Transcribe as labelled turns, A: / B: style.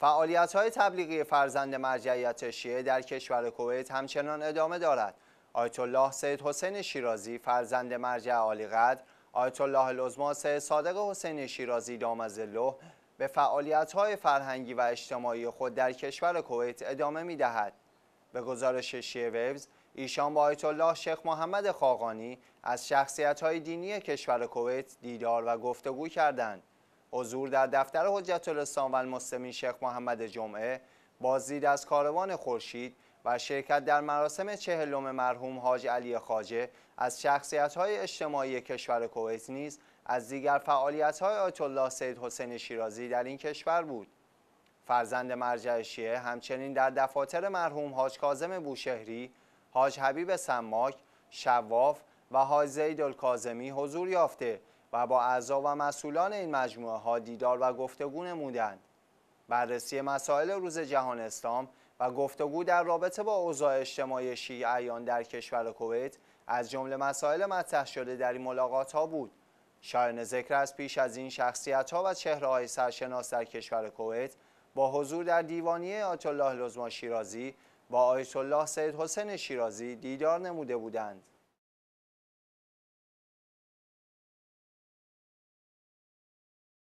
A: فعالیت های تبلیغی فرزند مرجعیت شیعه در کشور کویت همچنان ادامه دارد. آیت الله سید حسین شیرازی فرزند مرجع عالی قدر آیت الله العظما سید صادق حسین شیرازی دامزله به فعالیت های فرهنگی و اجتماعی خود در کشور کویت ادامه می دهد. به گزارش شیعه ویبز ایشان با آیت الله شیخ محمد خاقانی از شخصیت های دینی کشور کویت دیدار و گفتگو کردند. حضور در دفتر حجت الاسلام و المسلمین شیخ محمد جمعه بازدید از کاروان خورشید و شرکت در مراسم چهلم مرحوم حاج علی خاجه از شخصیت های اجتماعی کشور کویت نیز از دیگر فعالیت های آیت الله سید حسین شیرازی در این کشور بود. فرزند مرجع شیعه همچنین در دفاتر مرحوم حاج کازم بوشهری، حاج حبیب سماک، شواف و حاج زید الکازمی حضور یافته و با اعضا و مسئولان این مجموعه ها دیدار و گفتگو نمودند. بررسی مسائل روز جهان اسلام و گفتگو در رابطه با اوضاع اجتماعی شیعیان در کشور کویت از جمله مسائل مطرح شده در این ملاقات ها بود. شایان ذکر از پیش از این شخصیت ها و چهره های سرشناس در کشور کویت با حضور در دیوانیه آیت الله لزما شیرازی با آیت الله سید حسین شیرازی دیدار نموده بودند.